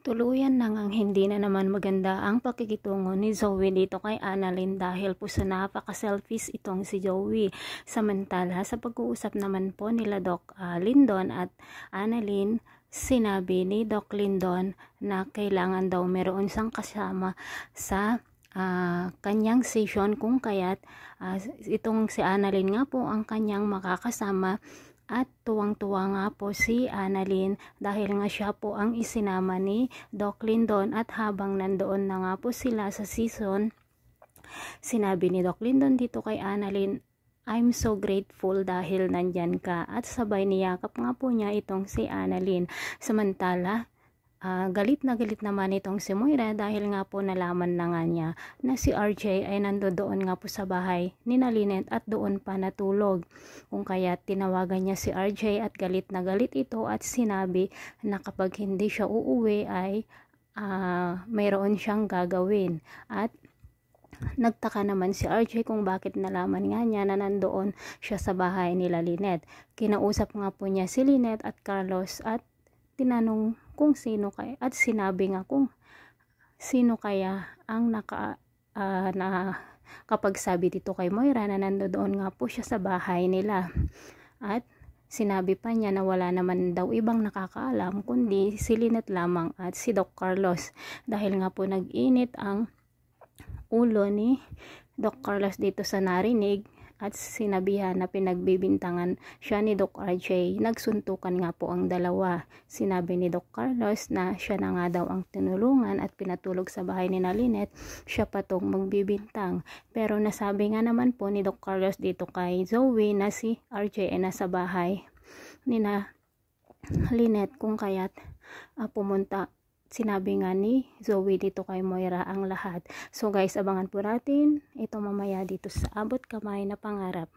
Tuluyan na ngang hindi na naman maganda ang pakikitungo ni Zoe dito kay Annalyn dahil po sa napaka-selfish itong si Joey. Samantala sa pag-uusap naman po nila Doc uh, Lindon at Annalyn, sinabi ni Doc Lindon na kailangan daw meron siyang kasama sa uh, kanyang session kung kaya't uh, itong si Annalyn nga po ang kanyang makakasama at tuwang-tuwa nga po si Annalyn dahil nga siya po ang isinama ni Doc Lindon at habang nandoon na nga po sila sa season, sinabi ni Doc Lindon dito kay Annalyn, I'm so grateful dahil nandyan ka at sabay niyakap nga po niya itong si Annalyn. Samantala, Uh, galit na galit naman itong si Moira dahil nga po nalaman na nga niya na si RJ ay nandoon nga po sa bahay ni Nalinet at doon pa natulog. Kung kaya tinawagan niya si RJ at galit na galit ito at sinabi na kapag hindi siya uuwi ay uh, mayroon siyang gagawin. At Nagtaka naman si RJ kung bakit nalaman nga niya na nandoon siya sa bahay nila Linet. Kinausap nga po niya si Linet at Carlos at tinanong kung sino kaya at sinabi nga kung sino kaya ang naka uh, na kapag sabi dito kay Moira na nandoon nga po siya sa bahay nila. At sinabi pa niya na wala naman daw ibang nakakaalam kundi si Linet lamang at si Doc Carlos. Dahil nga po nag-init ang ulo ni Doc Carlos dito sa narinig at sinabihan na pinagbibintangan siya ni Doc RJ. Nagsuntukan nga po ang dalawa. Sinabi ni Doc Carlos na siya na nga daw ang tinulungan at pinatulog sa bahay ni Nalinet, siya pa tong magbibintang. Pero nasabi nga naman po ni Doc Carlos dito kay Zoe na si RJ ay nasa bahay ni na Linet kung kaya't uh, pumunta sinabi nga ni Zoe dito kay Moira ang lahat. So guys, abangan po natin ito mamaya dito sa abot kamay na pangarap.